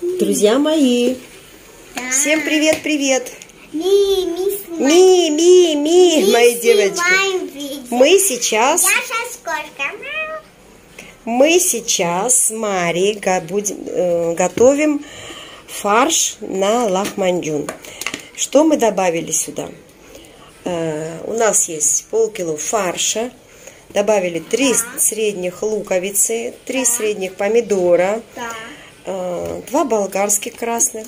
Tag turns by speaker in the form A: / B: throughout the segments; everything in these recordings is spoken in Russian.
A: Друзья мои,
B: Да.
A: всем привет-привет!
B: Ми, ми, снимаем.
A: Ми, ми, ми,
B: Мы
A: мои девочки. Мы сейчас,
B: Я сейчас. Мяу.
A: мы сейчас с Марией го- будем, э, готовим фарш на лахманджун. Что мы добавили сюда? Э, у нас есть полкило фарша, добавили три средних луковицы, три средних помидора,
B: Да.
A: Э, два болгарских красных,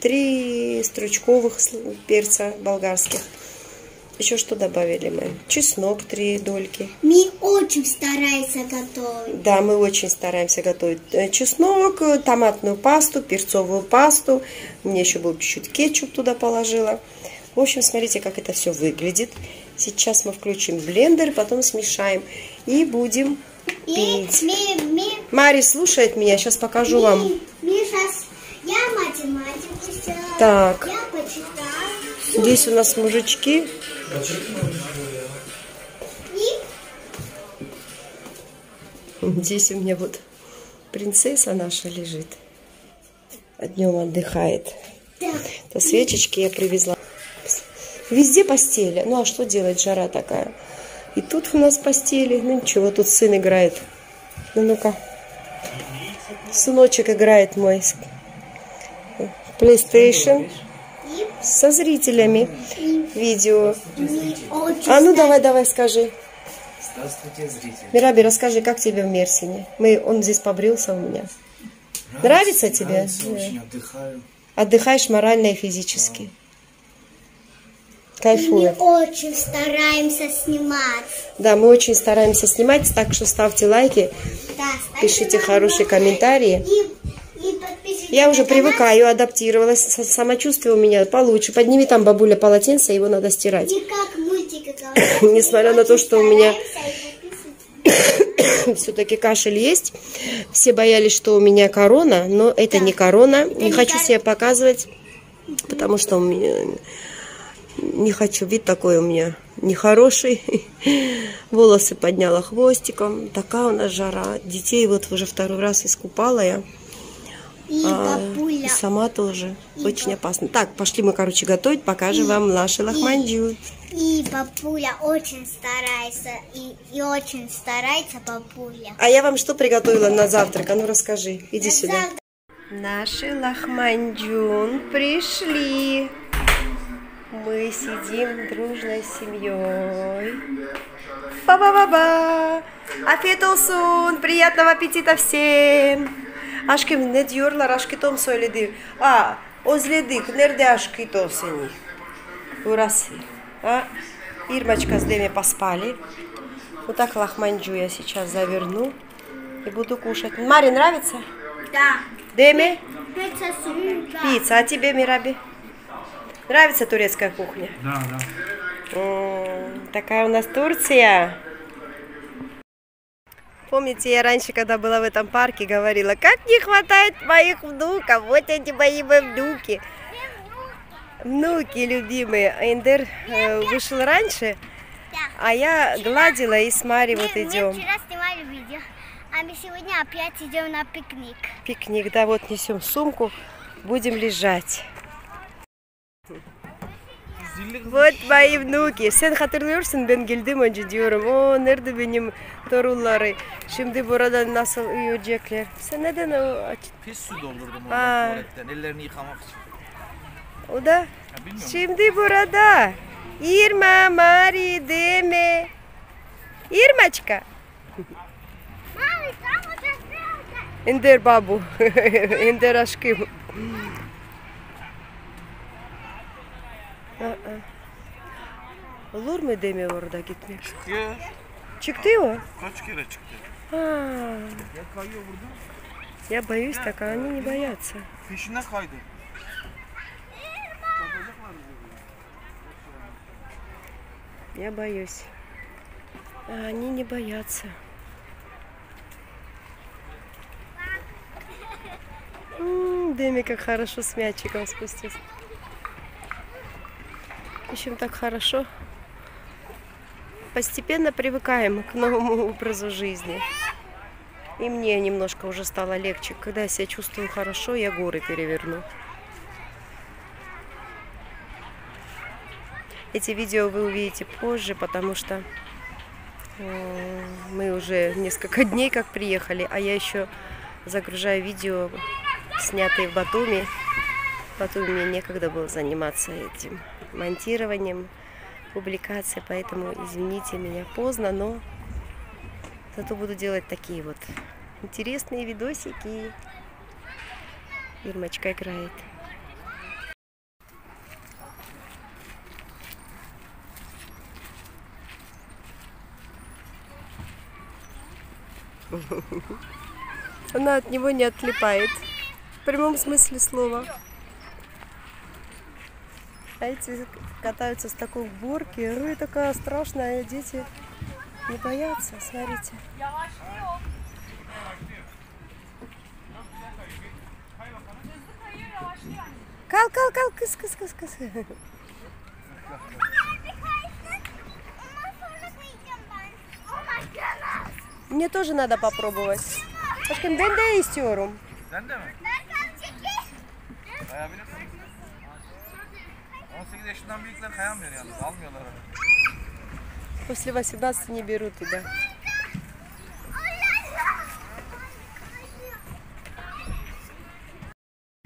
A: три стручковых перца болгарских. Еще что добавили мы? Чеснок три дольки.
B: Мы очень стараемся готовить.
A: Да, мы очень стараемся готовить э, чеснок, э, томатную пасту, перцовую пасту. Мне еще был чуть-чуть кетчуп туда положила. В общем, смотрите, как это все выглядит. Сейчас мы включим блендер, потом смешаем и будем
B: Мы,
A: Мари слушает меня, сейчас покажу вам.
B: Я математику сделала.
A: Так.
B: Я почитала.
A: Здесь у нас мужички. Здесь у меня вот принцесса наша лежит. Днем отдыхает.
B: так.
A: То свечечки я привезла. Везде постели. Ну а что делать, жара такая. И тут у нас постели. Ну ничего, тут сын играет. Ну ну-ка. Сыночек играет мой. PlayStation. Со зрителями. Видео. А ну давай, давай, скажи.
C: Здравствуйте, зрители.
A: Мираби, расскажи, как тебе в Мерсине? Мы, он здесь побрился у меня. Нравится тебе?
C: Нравится,
A: Да.
C: очень отдыхаю.
A: Отдыхаешь морально и физически.
B: Мы
A: Кайфует.
B: очень стараемся снимать.
A: Да, мы очень стараемся снимать, так что ставьте лайки,
B: Да, ставьте
A: пишите хорошие комментарии.
B: И, и
A: Я уже
B: на канал.
A: привыкаю, адаптировалась, самочувствие у меня получше. Подними там, бабуля, полотенце, его надо стирать.
B: И как мультики
A: Несмотря на то, что у меня-. Все-таки кашель есть. Все боялись, что у меня корона, но это не корона. Не
B: не
A: хочу
B: кор-
A: себя показывать, потому что у меня... Не хочу, вид такой у меня нехороший. Волосы подняла хвостиком. Такая у нас жара. Детей вот уже второй раз искупала я.
B: И
A: А,
B: бабуля.
A: и сама тоже. Очень опасно. Так, пошли мы, короче, готовить. Покажем вам наши лохмандю.
B: И бабуля очень старается. И, и очень старается бабуля.
A: А я вам что приготовила на завтрак? А ну расскажи. Иди
B: На
A: сюда.
B: завтрак
A: Наши лохмандюн пришли. Мы сидим дружной семьей. Ба-ба-ба-ба. Olsun. Приятного аппетита всем. Aşkım ne diyorlar? Aşkıtom söyledi. Aa, özledik. Nerede aşkıtom seni? Burası. А? Ирмочка с Деми поспали. Вот так лохманджу я сейчас заверну и буду кушать. Маре нравится?
B: Да.
A: Деми?
B: Это супер.
A: Пицца. А тебе, Мираби? Нравится турецкая кухня?
C: Да, да.
A: М, Такая у нас Турция. Помните, я раньше, когда была в этом парке, говорила, как не хватает моих внуков, вот эти мои внуки. Внуки любимые. Эндер э, вышел раньше, а я гладила и с Мари вот
B: Мы
A: идем.
B: вчера снимали видео, а мы сегодня опять идем на пикник.
A: Пикник, да, вот несем сумку, будем лежать. Вот мои внуки. Sen hatırlıyorsun ben geldim önce diyorum. O nerede benim torunları? Şimdi burada nasıl yiyecekler? Sen neden o aç?
C: Pis su doldurdum
A: Ha.
C: oradan tuvaletten. Ellerini yıkamak için.
A: O da
C: Ya bilmiyorum.
A: şimdi burada. Irma, Mari, Deme. Irmaçka.
B: Мама, там уже
A: Ender babu. Ender aşkım. Olur mu Deme orada gitmek?
C: Ya
A: Çıktı o.
C: kaç kere çıktı?
A: Ha.
C: Ya kayıyor burada.
A: Я боюсь, так а они не боятся.
C: Peşinden kaydı.
A: Я боюсь. А они не боятся. Деми как хорошо с мячиком спустился. В общем, так хорошо. Постепенно привыкаем к новому образу жизни. И мне немножко уже стало легче. Когда я себя чувствую хорошо, я горы переверну. Эти видео вы увидите позже, потому что э, мы уже несколько дней как приехали, а я еще загружаю видео, снятые в Батуми. В Батуми мне некогда было заниматься этим монтированием, публикацией, поэтому извините меня поздно, но зато буду делать такие вот интересные видосики. Ирмочка играет. Она от него не отлипает. В прямом смысле слова. А эти катаются с такой горки. Ой, такая страшная. Дети не боятся. Смотрите. Кал, кал, кал, кыс, кыс, кыс, kız. Мне тоже надо попробовать. Aşkım ben de istiyorum.
C: Sen de mi? 18 yaşından büyükler kayamıyor yalnız. Almıyorlar onu.
A: После 18 не берут туда.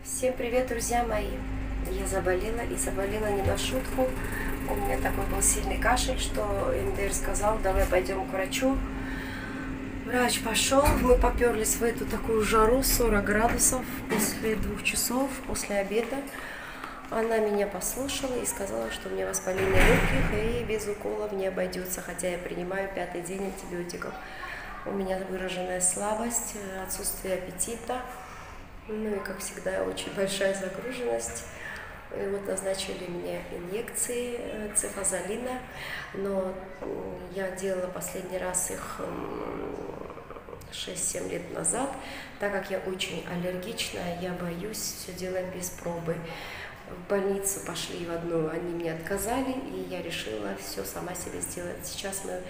A: Всем привет, друзья мои! Я заболела и заболела не на шутку. У меня такой был сильный кашель, что МДР сказал, давай пойдем к врачу. Врач пошел, мы поперлись в эту такую жару, 40 градусов, после двух часов, после обеда. Она меня послушала и сказала, что у меня воспаление легких и без уколов не обойдется, хотя я принимаю пятый день антибиотиков. У меня выраженная слабость, отсутствие аппетита, ну и, как всегда, очень большая загруженность. И вот назначили мне инъекции э, цифазолина, но я делала последний раз их м, 6-7 лет назад, так как я очень аллергичная, я боюсь все делать без пробы. В больницу пошли в одну, они мне отказали, и я решила все сама себе сделать. Сейчас мы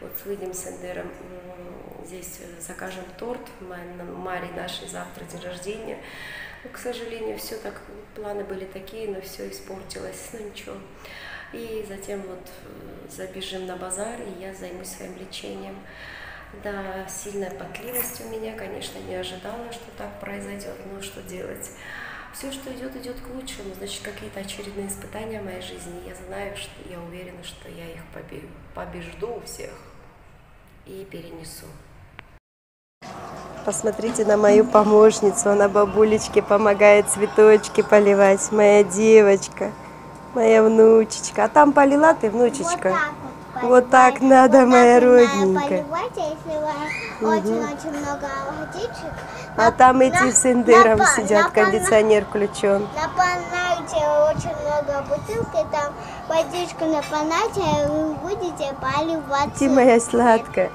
A: вот с Эндером, м, здесь э, закажем торт, Ма- Маре нашей завтра день рождения. Ну, к сожалению, все так, планы были такие, но все испортилось, ну ничего. И затем вот э, забежим на базар, и я займусь своим лечением. Да, сильная потливость у меня, конечно, не ожидала, что так произойдет, но что делать? Все, что идет, идет к лучшему, значит, какие-то очередные испытания в моей жизни. Я знаю, что я уверена, что я их побе- побежду у всех и перенесу. Посмотрите на мою помощницу, она бабулечке помогает цветочки поливать, моя девочка, моя внучечка. А там полила ты, внучечка? Вот так надо, моя родненькая.
B: Поливать, а если у вас очень-очень много водичек,
A: А там эти с Индером
B: на па-
A: сидят,
B: на
A: кондиционер включен.
B: Наполняйте очень много бутылки, там водичку наполняйте, и вы будете поливать.
A: Ты моя сладкая.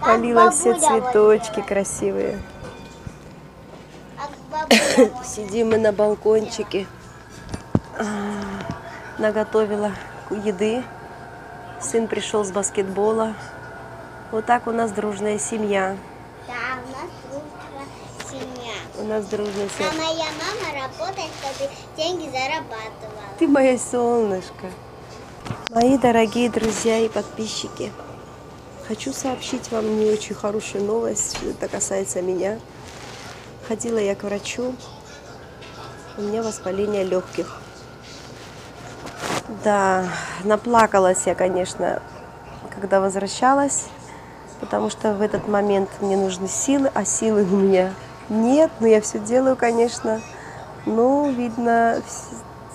A: Полила все цветочки красивые.
B: А
A: Сидим мы на балкончике. А, Наготовила еды. Сын пришел с баскетбола. Вот так у нас дружная семья.
B: Да, у нас дружная
A: нас дружная
B: А
A: семья.
B: моя мама работает, чтобы деньги зарабатывала.
A: Ты мое солнышко. Мои дорогие друзья и подписчики, хочу сообщить вам не очень хорошую новость. Это касается меня. Ходила я к врачу. У меня воспаление легких. Да, наплакалась я, конечно, когда возвращалась, потому что в этот момент мне нужны силы, а силы у меня нет. Но я все делаю, конечно. Ну, видно,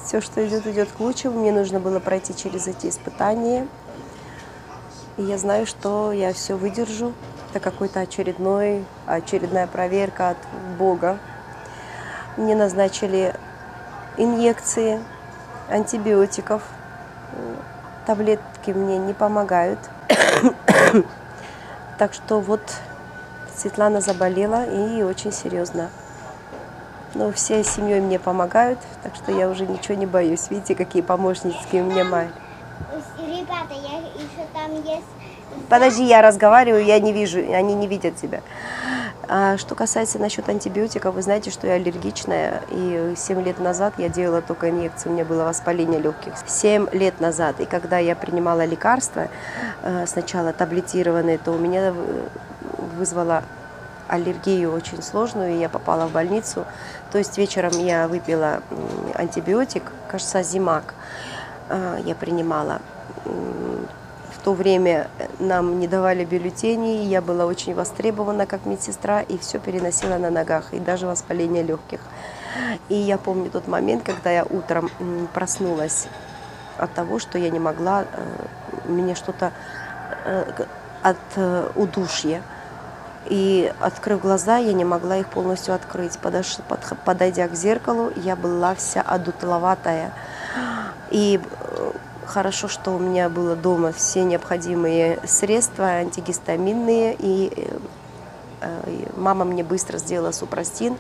A: все, что идет, идет к лучшему. Мне нужно было пройти через эти испытания. И я знаю, что я все выдержу. Это какой-то очередной, очередная проверка от Бога. Мне назначили инъекции антибиотиков. Таблетки мне не помогают. Так что вот Светлана заболела и очень серьезно. Но всей семьей мне помогают, так что я уже ничего не боюсь. Видите, какие помощники у меня мать.
B: Ребята, я еще там есть...
A: Подожди, я разговариваю, я не вижу, они не видят тебя. А что касается насчет антибиотиков, вы знаете, что я аллергичная, и 7 лет назад я делала только инъекцию, у меня было воспаление легких. 7 лет назад, и когда я принимала лекарства, э, сначала таблетированные, то у меня э, вызвало аллергию очень сложную, и я попала в больницу. То есть вечером я выпила антибиотик, кажется, Зимак э, я принимала. В то время нам не давали бюллетеней, я была очень востребована как медсестра, и все переносила на ногах, и даже воспаление легких. И я помню тот момент, когда я утром проснулась от того, что я не могла, э, мне что-то э, от э, удушья. И открыв глаза, я не могла их полностью открыть. Подош- подх- подойдя к зеркалу, я была вся одутловатая. И э, хорошо, что у меня было дома все необходимые средства антигистаминные. И э, э, мама мне быстро сделала супрастин,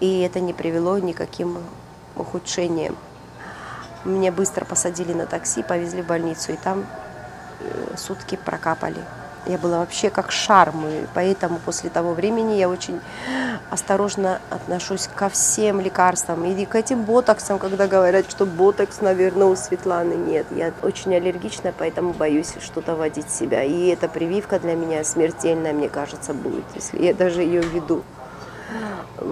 A: и это не привело ни к каким ухудшениям. Меня быстро посадили на такси, повезли в больницу, и там сутки прокапали. Я была вообще как шарм, и поэтому после того времени я очень осторожно отношусь ко всем лекарствам. И к этим ботоксам, когда говорят, что ботокс, наверное, у Светланы нет. Я очень аллергична, поэтому боюсь что-то вводить в себя. И эта прививка для меня смертельная, мне кажется, будет, если я даже ее введу.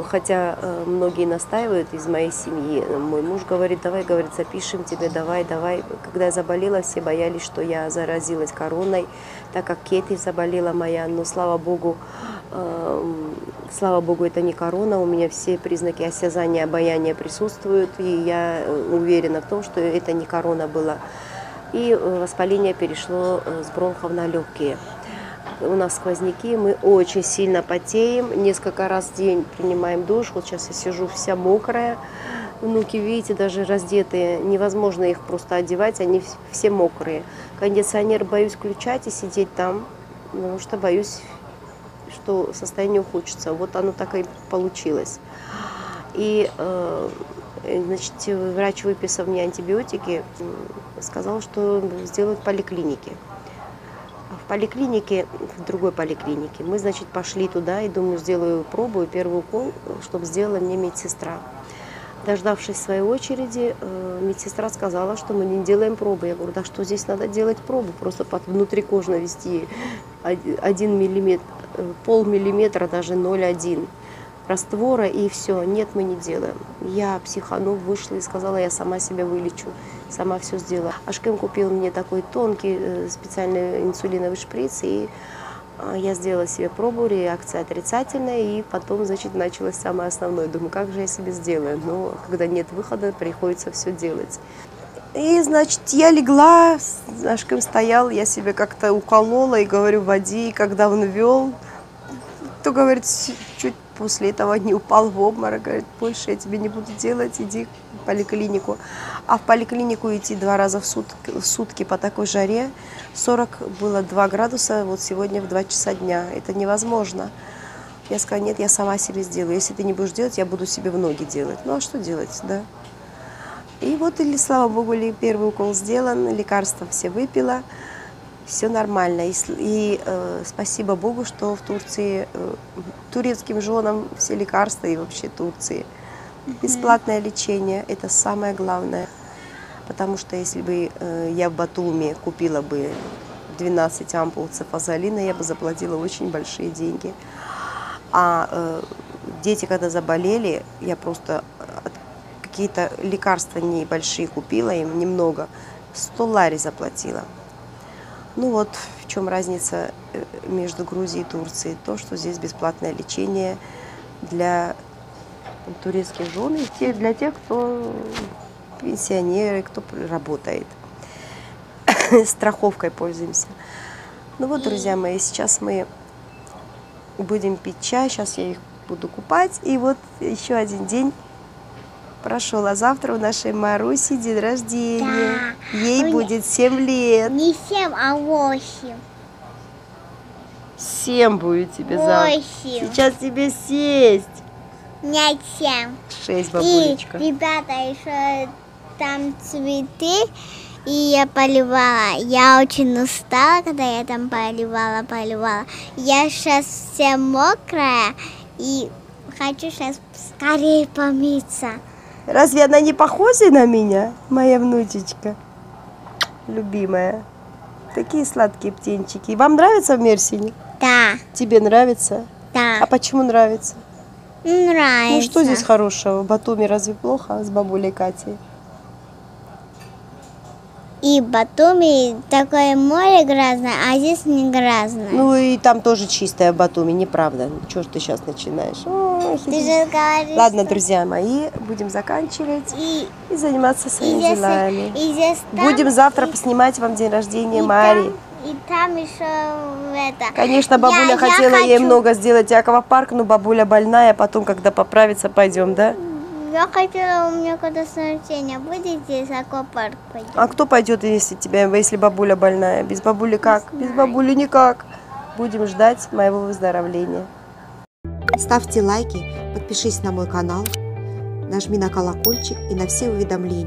A: Хотя э, многие настаивают из моей семьи. Мой муж говорит, давай, говорит, запишем тебе, давай, давай. Когда я заболела, все боялись, что я заразилась короной, так как Кети заболела моя. Но слава богу, э, слава богу, это не корона. У меня все признаки осязания, обаяния присутствуют. И я э, уверена в том, что это не корона была. И э, воспаление перешло с бронхов на легкие. У нас сквозняки, мы очень сильно потеем, несколько раз в день принимаем душ. Вот сейчас я сижу вся мокрая. Внуки, видите, даже раздетые, невозможно их просто одевать, они вс- все мокрые. Кондиционер боюсь включать и сидеть там, потому что боюсь, что состояние ухудшится. Вот оно так и получилось. И, э, значит, врач, выписав мне антибиотики, сказал, что сделают в поликлинике. В поликлинике, в другой поликлинике, мы, значит, пошли туда и думаю, сделаю пробу и первый укол, чтобы сделала мне медсестра. Дождавшись своей очереди, э, медсестра сказала, что мы не делаем пробы. Я говорю, да что здесь надо делать пробу? Просто под внутрикожно вести од- один миллиметр, э, полмиллиметра, даже 0,1 раствора и все. Нет, мы не делаем. Я психанув вышла и сказала, я сама себя вылечу, сама все сделала. Ашкем купил мне такой тонкий э, специальный инсулиновый шприц, и а, я сделала себе пробу, реакция отрицательная, и потом, значит, началось самое основное. Думаю, как же я себе сделаю? Но когда нет выхода, приходится все делать. И, значит, я легла, Ашкем стоял, я себе как-то уколола и говорю, води, когда он вел, то, говорит, после этого не упал в обморок, говорит, больше я тебе не буду делать, иди в поликлинику. А в поликлинику идти два раза в сутки, в сутки по такой жаре, 40 было 2 градуса, вот сегодня в 2 часа дня, это невозможно. Я сказала, нет, я сама себе сделаю, если ты не будешь делать, я буду себе в ноги делать. Ну а что делать, да? И вот, или, слава богу, ли первый укол сделан, лекарства все выпила, все нормально. И, и, э, спасибо Богу, что в Турции э, турецким женам все лекарства и вообще Турции. Бесплатное лечение – это самое главное. Потому что если бы э, я в Батуми купила бы 12 ампул цефазолина, я бы заплатила очень большие деньги. А э, дети, когда заболели, я просто какие-то лекарства небольшие купила им, немного, 100 лари заплатила. Ну вот в чем разница э, между Грузией и Турцией. То, что здесь бесплатное лечение для турецких жен и для тех, кто пенсионеры, кто работает. Страховкой пользуемся. Ну вот, друзья мои, сейчас мы будем пить чай, сейчас я их буду купать. И вот еще один день прошел, а завтра у нашей Маруси день рождения.
B: Да.
A: Ей
B: У
A: будет 7 лет.
B: Не семь, а восемь.
A: 7 будет тебе завтра.
B: Восемь.
A: Сейчас тебе сесть.
B: Нет, семь.
A: 6,
B: И,
A: бабулечка.
B: ребята, еще там цветы И я поливала. Я очень устала, когда я там поливала, поливала. Я сейчас вся мокрая и хочу сейчас скорее помыться.
A: Разве она не похожа на меня, моя внучечка? Любимая. Такие сладкие птенчики. Вам нравится в Мерсине?
B: Да,
A: Тебе нравится? А
B: да,
A: почему нравится?
B: нравится.
A: Ну что здесь хорошего? В Батуми разве плохо с бабулей Катей?
B: И Батуми такое море грязное, а здесь не грязное.
A: Ну и там тоже чистая в Батуми, неправда. Чего ж ты сейчас начинаешь? Ой,
B: Ты же говоришь,
A: Ладно,
B: что-
A: друзья мои, будем заканчивать
B: И,
A: и заниматься
B: и
A: своими
B: здесь,
A: делами.
B: и здесь там,
A: Будем завтра
B: и-
A: поснимать вам день рождения
B: и
A: Мари.
B: там- И там еще это.
A: Конечно, бабуля
B: Я- я
A: хотела ей
B: хочу-
A: много сделать аквапарк, но бабуля больная, а потом, когда поправится, пойдем, да?
B: Я хотела, у меня когда сношение будет здесь аквапарк пойдем.
A: А кто пойдет, если тебя, если бабуля больная? Без бабули как? Без бабули никак. Будем ждать моего выздоровления. Ставьте лайки, подпишись на мой канал, нажми на колокольчик и на все уведомления.